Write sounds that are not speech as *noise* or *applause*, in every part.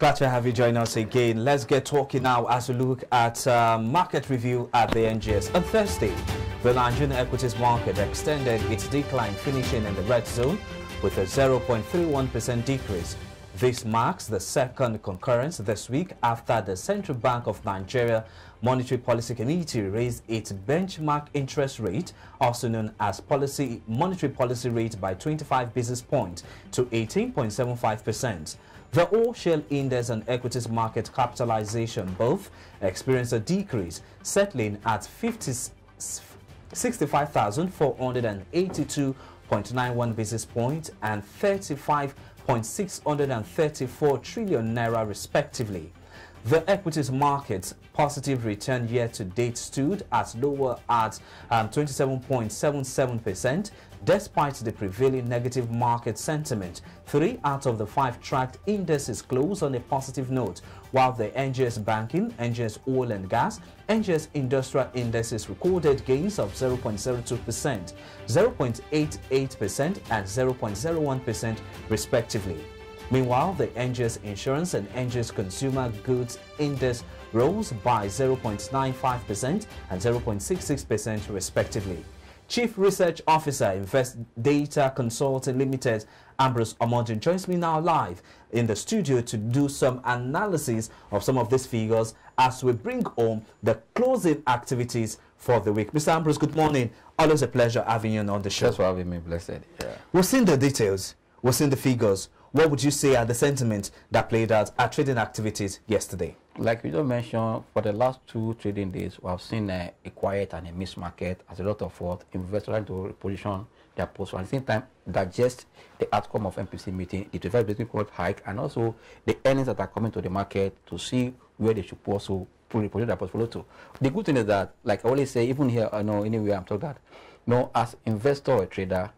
Glad to have you join us again. Let's get talking now as we look at uh, market review at the NGX. On Thursday, the Nigerian equities market extended its decline, finishing in the red zone with a 0.31% decrease. This marks the second concurrence this week after the Central Bank of Nigeria Monetary Policy Committee raised its benchmark interest rate, also known as policy monetary policy rate, by 25 basis points to 18.75%. The all-share index and equities market capitalization both experienced a decrease, settling at 65,482.91 basis points and 35.634 trillion naira respectively. The equities market's positive return year to date stood at lower at 27.77%, um, despite the prevailing negative market sentiment. Three out of the five tracked indices closed on a positive note, while the NGX Banking, NGX Oil and Gas, NGX Industrial Indices recorded gains of 0.02%, 0.88% and 0.01% respectively. Meanwhile, the NGX Insurance and NGX Consumer Goods Index rose by 0.95% and 0.66% respectively. Chief Research Officer, Invest Data Consulting Limited, Ambrose Omordion, joins me now live in the studio to do some analysis of some of these figures as we bring home the closing activities for the week. Mr. Ambrose, good morning. Always a pleasure having you on the show. Thanks for having me, blessed. Yeah. We've seen the details. We've seen the figures what would you say are the sentiments that played out at trading activities yesterday? Like you just mentioned, for the last two trading days, we have seen a, a quiet and a mixed market as a lot of what investors trying to position their portfolio. At the same time, digest the outcome of MPC meeting, the 25 basis point hike, and also the earnings that are coming to the market to see where they should also put their portfolio to. The good thing is that, like I always say, even here, I know anywhere I'm talking that, you know, as investor or trader,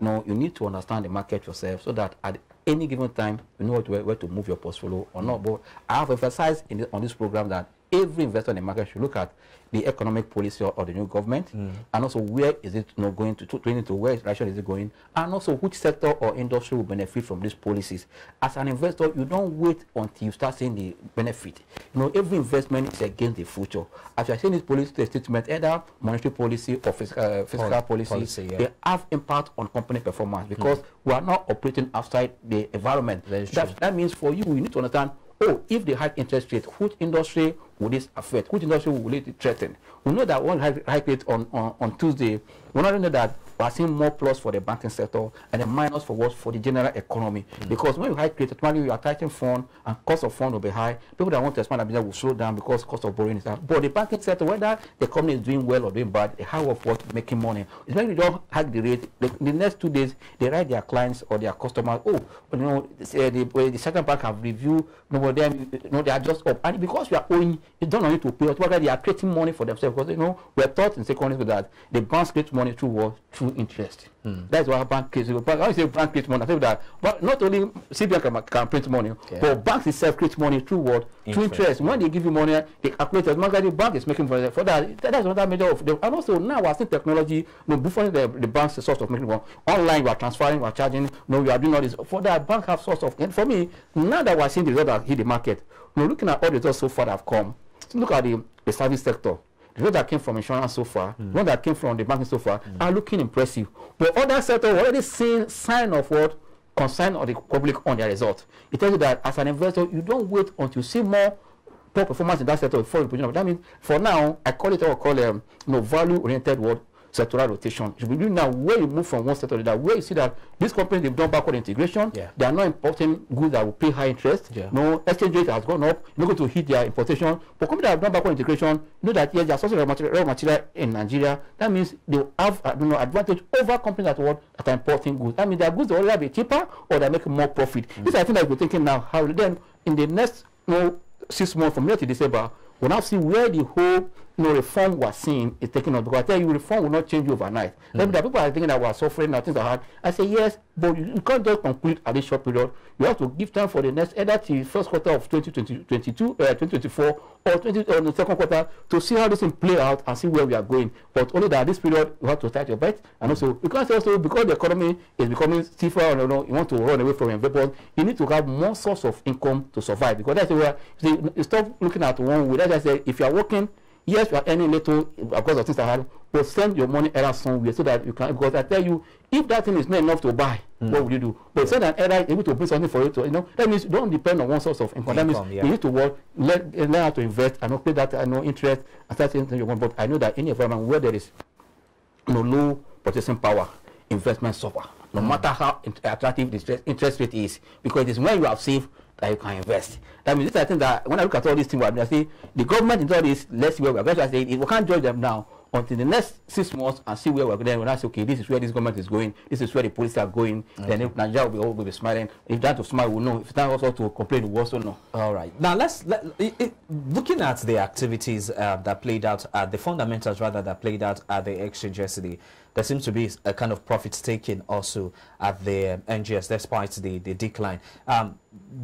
you know, you need to understand the market yourself so that at any given time, you know where, to move your portfolio or not. But I have emphasized on this program that every investor in the market should look at the economic policy of, the new government mm. and also where is it you know, going to, to, to where actually is it going and also which sector or industry will benefit from these policies as an investor you don't wait until you start seeing the benefit you know every investment is against the future as you are seeing this policy statement either monetary policy or fiscal, uh, fiscal policy, policy yeah. they have impact on company performance because mm. we are not operating outside the environment that, that means for you you need to understand oh, if they hike interest rate, which industry will this affect? Which industry will it threaten? We know that one hike rate on, on, on Tuesday, we not know that we are seeing more plus for the banking sector and a minus for what for the general economy. Mm. Because when you hike rate, money you are tightening fund and cost of fund will be high. People that want to expand their business will slow down because cost of borrowing is high. But the banking sector, whether the company is doing well or doing bad, they have of what making money. It's when you don't hike the rate, the, the next two days they write their clients or their customers, oh, you know, the, the, the central bank have reviewed, you know, them, you know, they are just up. And because we are owing, it's don't need to pay. Automatically they are creating money for themselves because you know we're taught in secondary school that the banks create money through what through interest. Mm. That's why bank creates. Bank, I say bank creates money. I say that, but not only CBN can, can print money, okay. but banks itself create money through what interest. through interest. When they give you money, they calculate as much as the bank is making for, for that. That's another measure of them. And also now we're seeing technology. You know, before the, the bank's source of making money online, we are transferring, we are charging. You know, we are doing all this. For that, bank have source of. And for me, now that we're seeing the result that hit the market, you know, looking at all the results so far that have come, look at the, the service sector the ones that came from insurance so far, mm. the ones that came from the banking so far mm. are looking impressive. But other sectors already seeing sign of what concern of the public on their result. It tells you that as an investor, you don't wait until you see more poor performance in that sector before you position. That means for now, I call it I call um, you know, value-oriented word sectoral rotation. You should be now where you move from one sector to that, where you see that these companies they've done backward integration, yeah. they are not importing goods that will pay high interest. Yeah. No exchange rate has gone up, you're not going to hit their importation. But companies that have done backward integration, know that yes, they're sourcing raw material, raw material in Nigeria. That means they have uh, you know, advantage over companies that, what, that are importing goods. That means their goods will either be cheaper or they make more profit. Mm. This I think that we're thinking now how then in the next you know, six months from here to December, we'll now see where the whole no reform we're seeing is taking us because I tell you reform will not change overnight. Mm. Then the people are thinking that we're suffering and things are hard. I say yes, but you, you can't just conclude at this short period. You have to give time for the next either the first quarter of 2022, uh, 2024 or 20 or the second quarter to see how this thing play out and see where we are going. But only that this period you have to start your bet and also you can't say also because the economy is becoming stiffer you know you want to run away from your investment, you need to have more source of income to survive because that's where you, see, stop looking at one way. That's why I say if you are working yes you are earning little because of things that happen but send your money error somewhere so that you can because i tell you if that thing is not enough to buy mm. what will you do but send an error able to bring something for you to you know that means you don't depend on one source of income, income that means yeah. you need to work learn, learn how to invest and not pay that I know interest and start saying you want but i know that any environment where there is you know, low purchasing power investment suffer no mm. matter how attractive the interest rate is because it is when you have saved that you can invest. That means this I think that when I look at all these things, I say the government in all this, let's see where we're going. I say we can't judge them now until the next six months and see where we're going. When I say, okay, this is where this government is going, this is where the police are going, okay. then if Nigeria will be, will be smiling. If that to smile, we'll know. If that also to complain, we'll also know. All right. Now, let's, let, it, it, looking at the activities uh, that played out, at the fundamentals rather that played out at the exchange yesterday, there seems to be a kind of profit taking also at the um, NGX despite the, the decline. Um,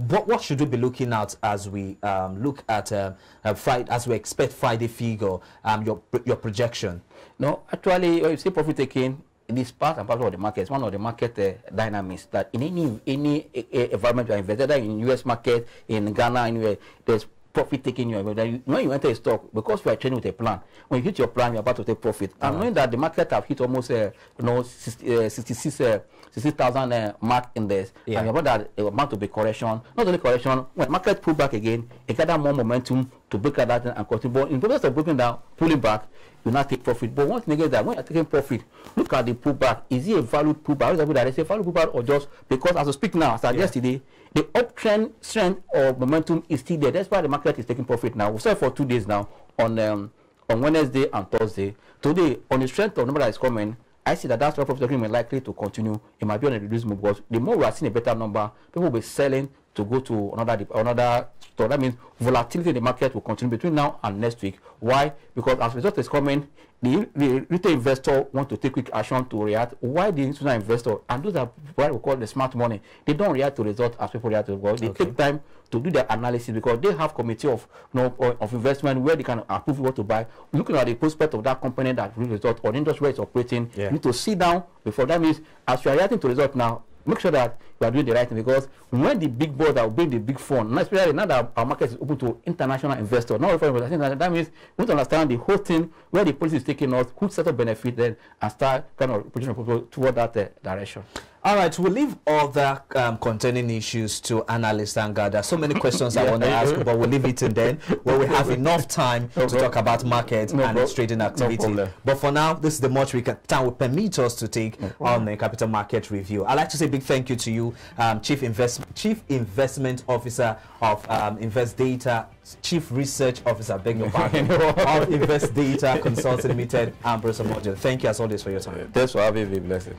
what, what should we be looking at as we um, look at uh, uh, Friday, as we expect Friday figure, um, your, your projection? No, actually, when you say profit taking, in this part and part of the market, it's one of the market uh, dynamics that in any any uh, environment you are invested in US market, in Ghana, anywhere, there's profit taking you. When you enter a stock, because you are trading with a plan, when you hit your plan, you're about to take profit. And knowing that the market have hit almost, uh, you know, 60, uh, 66, uh, 60,000 uh, mark in this, yeah. and about that uh, amount to be correction. Not only correction, when market pull back again, it gather more momentum to break out that and continue. But in process of breaking down, pulling back, you not take profit. But once again, that when you're taking profit, look at the pullback. Is it a value pullback? Is it that a value pullback or just because as I speak now, as I yeah. yesterday, the uptrend strength or momentum is still there. That's why the market is taking profit now. We saw for two days now on um, on Wednesday and Thursday. Today, on the strength of number that is coming, I see that that sort of profit taking likely to continue. It might be on a reduced move because the more we are seeing a better number, people will be selling to go to another another store. That means volatility in the market will continue between now and next week. Why? Because as result is coming, the, the retail investor want to take quick action to react. Why the institutional investor and those are what we call the smart money, they don't react to result as people react to result. They okay. take time to do their analysis because they have committee of you know, of investment where they can approve what to buy. Looking at the prospect of that company that result or industry where it's operating, yeah. you need to sit down before that means as you are reacting to result now, make sure that you are doing the right thing because when the big boys that will bring the big fund, especially now that our market is open to international investors, not foreign investors, that, that means we need to understand the whole thing, where the policy is taking us, who set up benefit then, and start kind of pushing toward that uh, direction. All right, we'll leave other um, containing issues to analysts and gather. So many questions *laughs* yeah. I want to ask, but we'll leave it to then when we have enough time no to talk about market no and its trading activity. No but for now, this is the much we can time will permit us to take on the capital market review. I'd like to say a big thank you to you, um, Chief Invest Chief Investment Officer of um, Invest Data, Chief Research Officer, beg your pardon, *laughs* of Invest Data Consulting Limited, Ambrose Omojo. Thank you as always for your time. Thanks for having me. Blessing.